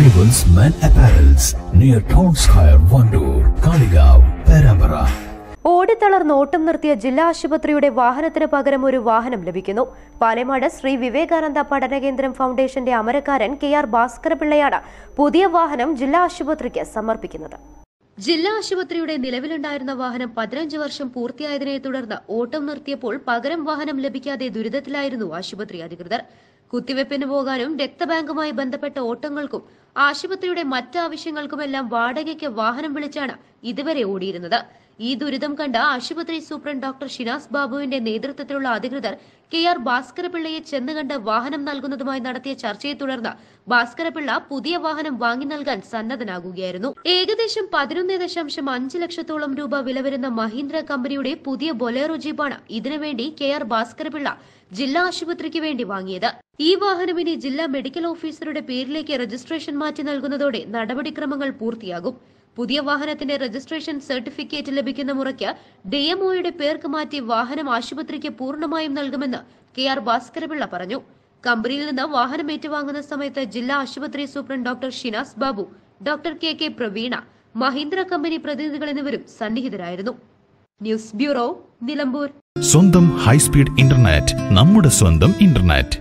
Jewels Men Apparels near Town Square, Vandoor, Kaligav, Perambara. ഓടിത്തളർന്ന് ഓട്ടം നിർത്തിയ ജില്ലാ ആശുപത്രിയുടെ വാഹനത്തിന് പകരം ഒരു വാഹനം ലഭിക്കുന്നു. പാലമാട് ശ്രീ വിവേകാനന്ദ പഠനകേന്ദ്രം ഫൗണ്ടേഷന്റെ അമരക്കാരൻ കെ ആർ ഭാസ്കരപിള്ളയാണ് പുതിയ വാഹനം ജില്ലാ ആശുപത്രിക്ക് സമർപ്പിക്കുന്നത്. ജില്ലാ ആശുപത്രിയുടെ നിലവിലുണ്ടായിരുന്ന വാഹനം പതിനഞ്ച് വർഷം പൂർത്തിയായതിനെ തുടർന്ന് ഓട്ടം നിർത്തിയപ്പോൾ പകരം വാഹനം ലഭിക്കാതെ ദുരിതത്തിലായിരുന്നു ആശുപത്രി അധികൃതർ. കുത്തിവെപ്പിന് പോകാനും രക്തബാങ്കുമായി ബന്ധപ്പെട്ട ഓട്ടങ്ങൾക്കും ആശുപത്രിയുടെ മറ്റ് ആവശ്യങ്ങൾക്കുമെല്ലാം വാടകയ്ക്ക് വാഹനം വിളിച്ചാണ് ഇതുവരെ ഓടിയിരുന്നത്. ഈ ദുരിതം കണ്ട ആശുപത്രി സൂപ്രണ്ട് ഡോക്ടർ ഷിനാസ് ബാബുവിന്റെ നേതൃത്വത്തിലുള്ള അധികൃതർ കെ ആർ ഭാസ്കരപിള്ളയെ ചെന്ന് കണ്ട് വാഹനം നൽകുന്നതുമായി നടത്തിയ ചർച്ചയെ തുടർന്ന് ഭാസ്കരപിള്ള പുതിയ വാഹനം വാങ്ങി നൽകാൻ സന്നദ്ധനാകുകയായിരുന്നു. ഏകദേശം പതിനൊന്ന് ദശാംശം അഞ്ച് ലക്ഷത്തോളം രൂപ വില വരുന്ന മഹീന്ദ്ര കമ്പനിയുടെ പുതിയ ബൊലേറോ ജീപ്പാണ് ഇതിനുവേണ്ടി കെ ആർ ഭാസ്കരപിള്ള ജില്ലാ ആശുപത്രിക്ക് വേണ്ടി വാങ്ങിയത്. ഈ വാഹനം ഇനി ജില്ലാ മെഡിക്കൽ ഓഫീസറുടെ പേരിലേക്ക് രജിസ്ട്രേഷൻ മാറ്റി നൽകുന്നതോടെ നടപടിക്രമങ്ങൾ പൂർത്തിയാകും. പുതിയ വാഹനത്തിന്റെ രജിസ്ട്രേഷൻ സർട്ടിഫിക്കറ്റ് ലഭിക്കുന്ന മുറയ്ക്ക് ഡിഎംഒയുടെ പേർക്ക് മാറ്റി വാഹനം ആശുപത്രിക്ക് പൂർണമായും നൽകുമെന്ന് കെ ആർ ഭാസ്കരപിള്ള പറഞ്ഞു. കമ്പനിയിൽ നിന്ന് വാഹനം ഏറ്റുവാങ്ങുന്ന സമയത്ത് ജില്ലാ ആശുപത്രി superintendent doctor Shinas Babu doctor K K Praveena Mahindra company പ്രതിനിധികൾ എന്നിവരും സന്നിഹിതരായിരുന്നു. News bureau Nilambur. സ്വന്തം ഹൈസ്പീഡ് ഇന്റർനെറ്റ് നമ്മുടെ സ്വന്തം ഇന്റർനെറ്റ്.